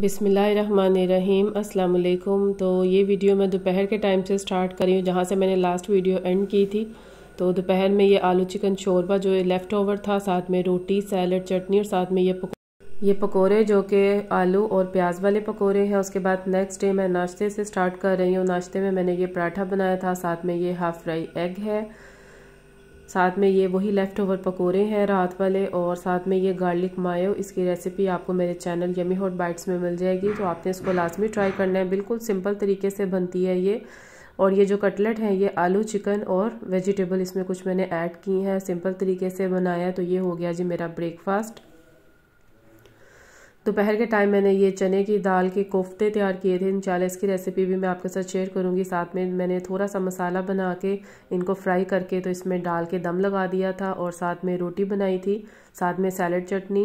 बिसमीम अस्सलाम तो ये वीडियो मैं दोपहर के टाइम से स्टार्ट करी हूँ, जहाँ से मैंने लास्ट वीडियो एंड की थी। तो दोपहर में ये आलू चिकन शोरबा जो लेफ़्ट ओवर था, साथ में रोटी सैलड चटनी और साथ में ये पको ये पकोड़े जो कि आलू और प्याज वाले पकोड़े हैं। उसके बाद नेक्स्ट डे मैं नाश्ते से स्टार्ट कर रही हूँ। नाश्ते में मैंने ये पराठा बनाया था, साथ में ये हाफ़ फ्राई एग है। साथ में ये वही लेफ़्ट ओवर पकौड़े हैं रात वाले और साथ में ये गार्लिक मायो इसकी रेसिपी आपको मेरे चैनल यमी हॉट बाइट्स में मिल जाएगी तो आपने इसको लाजमी ट्राई करना है। बिल्कुल सिंपल तरीके से बनती है ये। और ये जो कटलेट है, ये आलू चिकन और वेजिटेबल इसमें कुछ मैंने ऐड की हैं। सिंपल तरीके से बनाया तो ये हो गया जी मेरा ब्रेकफास्ट दोपहर के टाइम मैंने ये चने की दाल के कोफ्ते तैयार किए थे। इन इंशाल्लाह इसकी रेसिपी भी मैं आपके साथ शेयर करूँगी। साथ में मैंने थोड़ा सा मसाला बना के इनको फ्राई करके तो इसमें डाल के दम लगा दिया था और साथ में रोटी बनाई थी। साथ में सैलड चटनी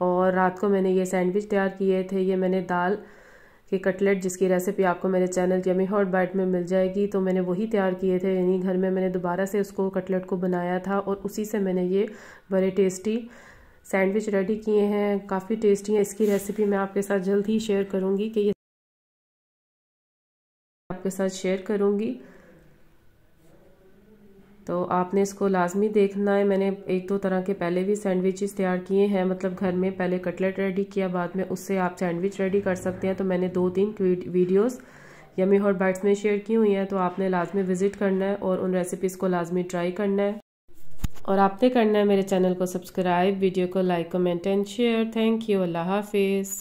और रात को मैंने ये सैंडविच तैयार किए थे। ये मैंने दाल के कटलेट जिसकी रेसिपी आपको मेरे चैनल यमी हॉट बाइट में मिल जाएगी तो मैंने वही तैयार किए थे। यानी घर में मैंने दोबारा से उसको कटलेट को बनाया था और उसी से मैंने ये बड़े टेस्टी सैंडविच रेडी किए हैं, काफ़ी टेस्टी हैं। इसकी रेसिपी मैं आपके साथ जल्द ही शेयर करूँगी कि ये आपके साथ शेयर करूँगी। तो आपने इसको लाजमी देखना है। मैंने एक दो तरह के पहले भी सैंडविचेस तैयार किए हैं। मतलब घर में पहले कटलेट रेडी किया, बाद में उससे आप सैंडविच रेडी कर सकते हैं। तो मैंने दो तीन वीडियोस यमी हॉट बाइट्स में शेयर की हुई हैं। तो आपने लाजमी विज़िट करना है और उन रेसिपीज़ को लाजमी ट्राई करना है। और आपने करना है मेरे चैनल को सब्सक्राइब, वीडियो को like, comment and share. Thank you, Allah हाफिज़।